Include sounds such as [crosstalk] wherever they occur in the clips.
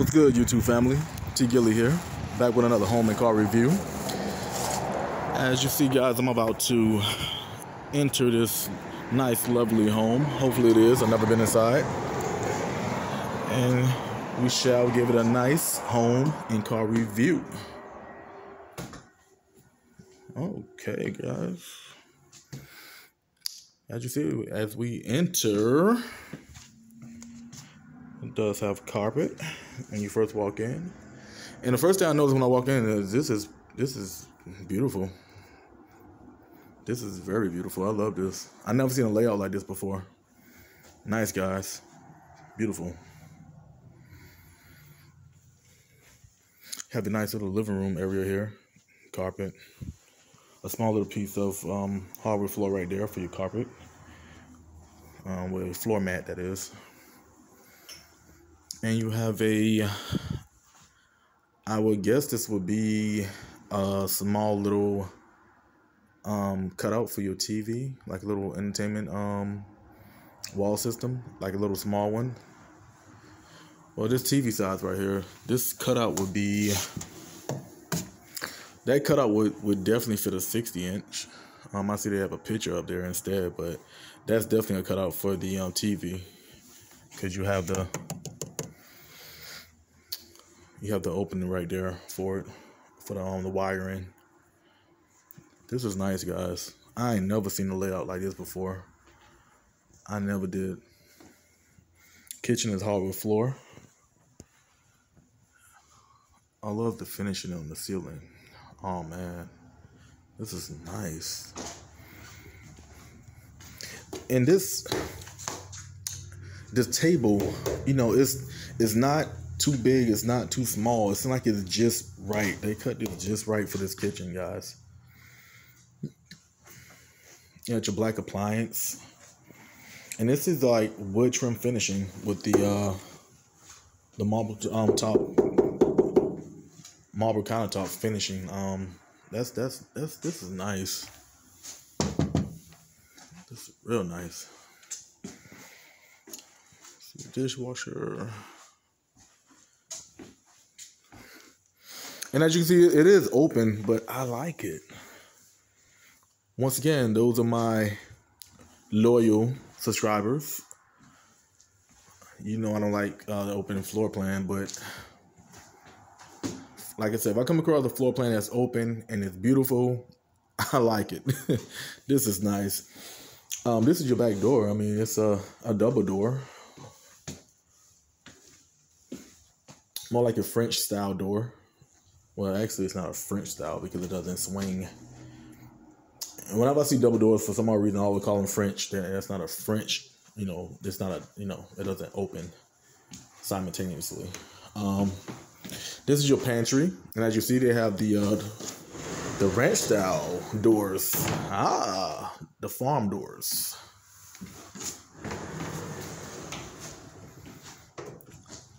What's good, YouTube family? T Gilly here, back with another home and car review. As you see, guys, I'm about to enter this nice, lovely home. Hopefully, it is. I've never been inside. And we shall give it a nice home and car review. Okay, guys. As you see, as we enter, it does have carpet when you first walk in. And the first thing I noticed when I walk in is this is this is beautiful. This is very beautiful. I love this. I never seen a layout like this before. Nice guys. Beautiful. Have a nice little living room area here. Carpet. A small little piece of um, hardwood floor right there for your carpet. Um, with a floor mat, that is and you have a I would guess this would be a small little um cutout for your TV, like a little entertainment um wall system, like a little small one. Well, this TV size right here, this cutout would be that cutout would, would definitely fit a 60 inch. Um, I see they have a picture up there instead, but that's definitely a cutout for the um, TV because you have the you have the opening right there for it, for the um the wiring. This is nice, guys. I ain't never seen a layout like this before. I never did. Kitchen is hardwood floor. I love the finishing on the ceiling. Oh man, this is nice. And this this table, you know, it's it's not too big, it's not too small. It's like it's just right. They cut it just right for this kitchen, guys. You got your black appliance. And this is like wood trim finishing with the uh the marble um top marble countertop finishing. Um that's that's that's this is nice. This is real nice. Dishwasher. And as you can see, it is open, but I like it. Once again, those are my loyal subscribers. You know I don't like uh, the open floor plan, but like I said, if I come across a floor plan that's open and it's beautiful, [laughs] I like it. [laughs] this is nice. Um, this is your back door. I mean, it's a, a double door. More like a French style door. Well, actually, it's not a French style because it doesn't swing. And whenever I see double doors, for some odd reason, I always call them French. That's not a French. You know, it's not a. You know, it doesn't open simultaneously. Um, this is your pantry, and as you see, they have the uh, the ranch style doors. Ah, the farm doors.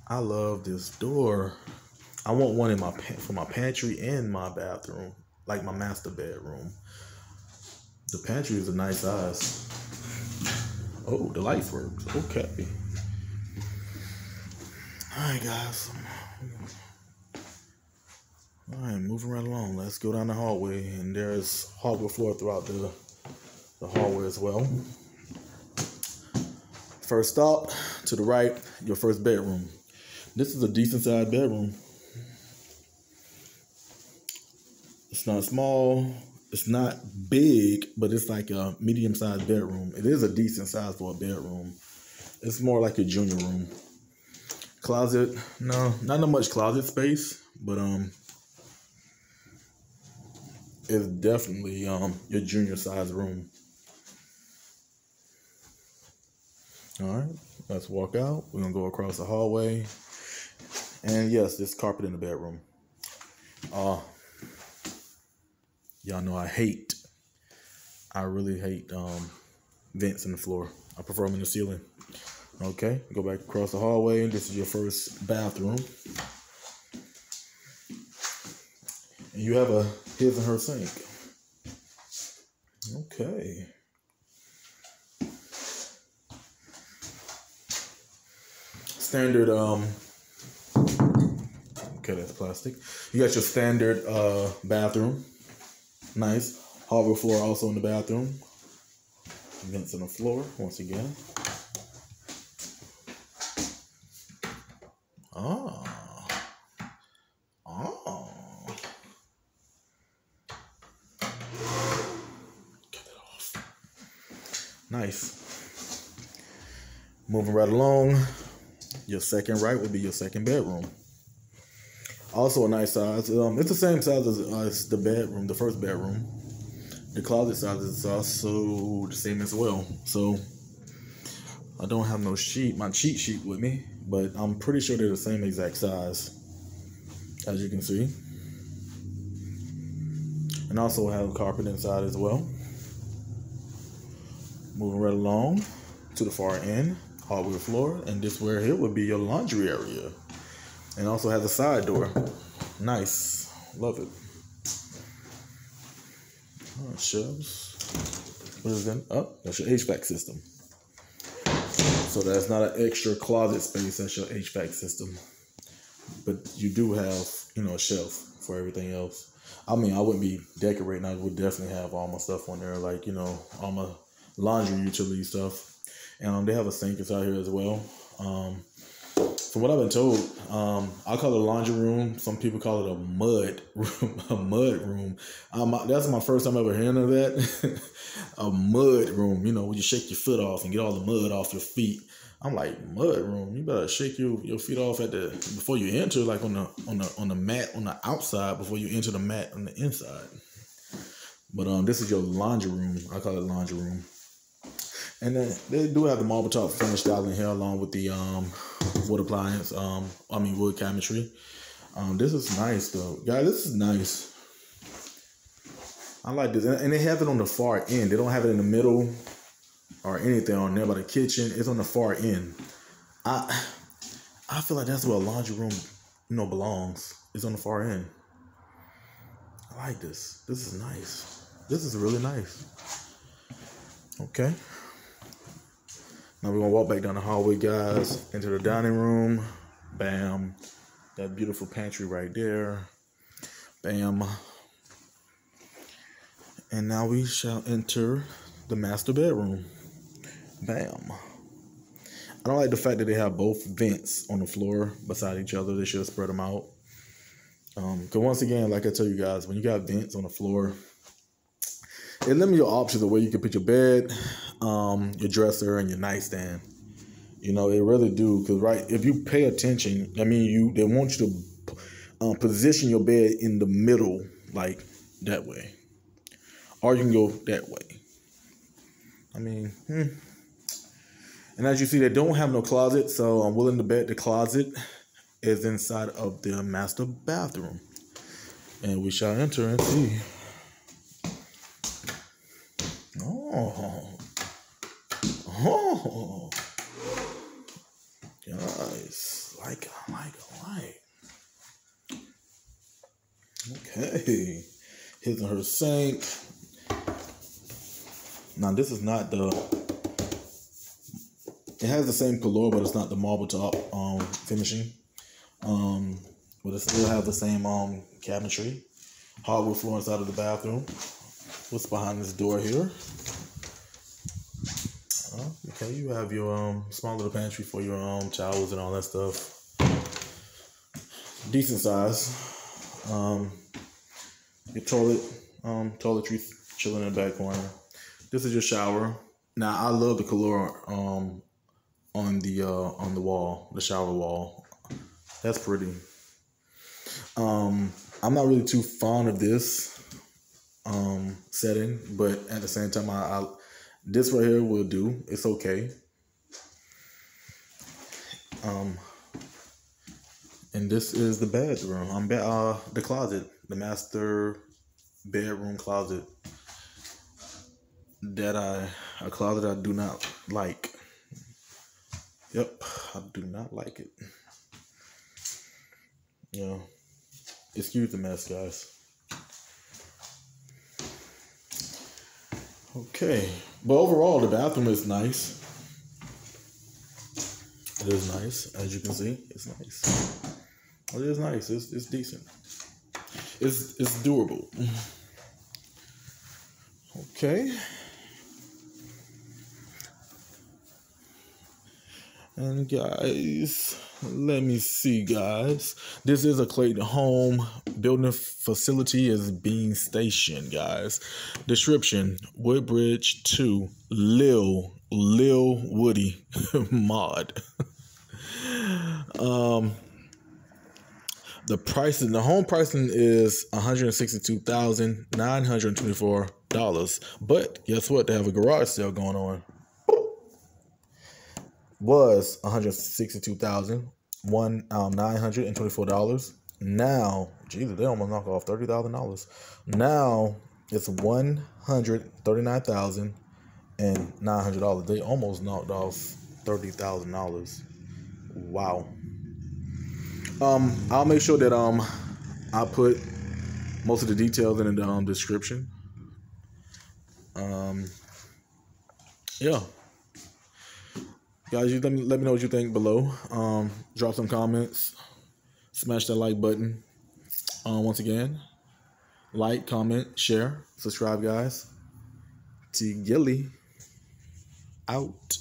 I love this door. I want one in my for my pantry and my bathroom, like my master bedroom. The pantry is a nice size. Oh, the lights work. Okay. All right, guys. All right, moving right along. Let's go down the hallway, and there's hardwood floor throughout the the hallway as well. First stop to the right, your first bedroom. This is a decent sized bedroom. It's not small. It's not big, but it's like a medium sized bedroom. It is a decent size for a bedroom. It's more like a junior room. Closet, no, not that much closet space, but um, it's definitely um your junior size room. All right, let's walk out. We're gonna go across the hallway, and yes, there's carpet in the bedroom. Uh, Y'all know I hate, I really hate um, vents in the floor. I prefer them in the ceiling. Okay, go back across the hallway. This is your first bathroom. And you have a his and her sink. Okay. Standard um Okay, that's plastic. You got your standard uh, bathroom. Nice. Hardwood floor also in the bathroom. Vents on the floor once again. Oh. Oh. It off. Nice. Moving right along, your second right would be your second bedroom. Also a nice size. Um, it's the same size as, as the bedroom, the first bedroom. The closet size is also the same as well. So I don't have no sheet, my cheat sheet with me, but I'm pretty sure they're the same exact size, as you can see. And also have carpet inside as well. Moving right along to the far end, hardwood floor, and this where here would be your laundry area. And also has a side door. Nice. Love it. Oh, shelves. What is that? Oh, that's your HVAC system. So that's not an extra closet space. That's your HVAC system. But you do have, you know, a shelf for everything else. I mean, I wouldn't be decorating. I would definitely have all my stuff on there, like you know, all my laundry utility stuff. And um, they have a sink inside here as well. Um, from what I've been told, um, I call it a laundry room. Some people call it a mud [laughs] room. a mud room. Um, that's my first time ever hearing of that. [laughs] a mud room. You know, where you shake your foot off and get all the mud off your feet. I'm like mud room. You better shake your, your feet off at the before you enter, like on the on the on the mat on the outside before you enter the mat on the inside. But um, this is your laundry room. I call it laundry room. And then they do have the marble top finish style in here along with the um, wood appliance. Um, I mean wood cabinetry. Um, this is nice though, guys. This is nice. I like this, and they have it on the far end. They don't have it in the middle or anything on there. But the kitchen is on the far end. I I feel like that's where a laundry room, you know, belongs. It's on the far end. I like this. This is nice. This is really nice. Okay. Now we're gonna walk back down the hallway, guys, into the dining room. Bam. That beautiful pantry right there. Bam. And now we shall enter the master bedroom. Bam. I don't like the fact that they have both vents on the floor beside each other. They should have spread them out. Um, cause once again, like I tell you guys, when you got vents on the floor, it limits your options of where you can put your bed, um, your dresser, and your nightstand. You know, it really do. Cause right, if you pay attention, I mean, you they want you to um, position your bed in the middle, like that way, or you can go that way. I mean, hmm. and as you see, they don't have no closet, so I'm willing to bet the closet is inside of the master bathroom, and we shall enter and see. Oh. Oh. Guys, like, like, like. Okay. His and her sink. Now, this is not the. It has the same color, but it's not the marble top um finishing. Um, but it still has the same um cabinetry. Hardwood floor inside of the bathroom. What's behind this door here? Okay, you have your um small little pantry for your um towels and all that stuff. Decent size. Um, your toilet, um, toiletries chilling in the back corner. This is your shower. Now I love the color um on the uh on the wall, the shower wall. That's pretty. Um, I'm not really too fond of this um setting, but at the same time, I, I this right here will do. It's okay. Um, and this is the bedroom. I'm be- uh the closet, the master bedroom closet that I a closet I do not like. Yep, I do not like it. Yeah. excuse the mess, guys. Okay, but overall, the bathroom is nice. It is nice, as you can see. It's nice. It is nice. It's it's decent. It's it's durable. [laughs] Okay. And guys, let me see, guys. This is a Clayton home building facility is being stationed, guys. Description: Woodbridge two Lil Lil Woody [laughs] mod. um, the pricing, the home pricing is one hundred sixty-two thousand nine hundred twenty-four dollars. But guess what? They have a garage sale going on. Was one hundred sixty-two thousand one um nine hundred and twenty-four dollars. Now, Jesus, they almost knock off thirty thousand dollars. Now it's one hundred thirty-nine thousand and nine hundred dollars. They almost knocked off thirty thousand dollars. Wow. Um, I'll make sure that um I put most of the details in the um, description. Um, yeah, guys, you let me let me know what you think below. Um, drop some comments, smash that like button. Um, once again, like, comment, share, subscribe, guys. T Gilly out.